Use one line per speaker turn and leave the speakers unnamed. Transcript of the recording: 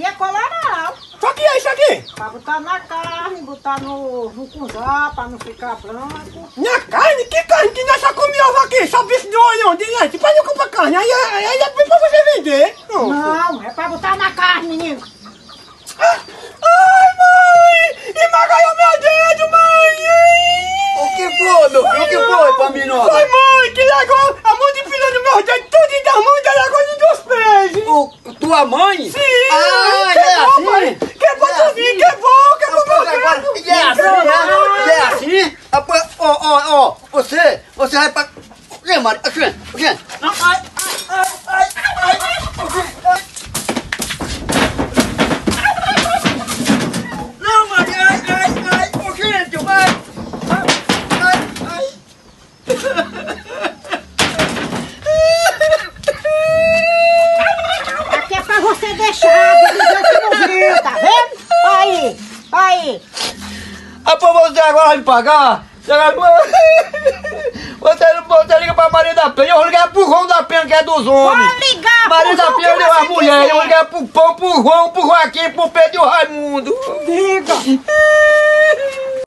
aqui é colorau.
Isso aqui é isso aqui?
Pra botar na carne, botar no, no cunzá, pra não ficar branco.
Na carne? Que carne que nós só comíamos aqui? Só bicho de olhão, de leite. Pra não comprar carne. Aí, aí, aí é pra você vender. Não.
Não, é pra botar na carne, menino.
Ai, mãe! E magalhou meu dedo, mãe!
O que foi, meu filho? O que foi, Paminota?
Ai, mãe, que largou a mão de filha do meu dedo, tudo da mão e da largou nos dois pés!
O, tua mãe?
Sim!
Ah,
que
é
bom,
assim?
mãe! Que
É
que bom, que bom meu dedo!
E é assim, né? É assim? Ó, ó, ó, você, você vai pra... Que, Maria? O que? O que? Não, ai, ai, ai, ai, ai, o quê? Ai. Não, Maria, ai, ai, ai, o que, tio? Ai, ai, ai,
Aqui é pra você deixar, dizer que não viu, tá vendo? Aí, aí.
Ah, pô, você agora me pagar? Você vai- Você você liga pra Maria da Penha, eu vou ligar pro João da Penha, que é dos homens.
Vou ligar
Maria da Penha deu
você
as mulheres, eu vou ligar pro Pão, pro João, pro Joaquim, pro Pedro e o Raimundo.
Diga.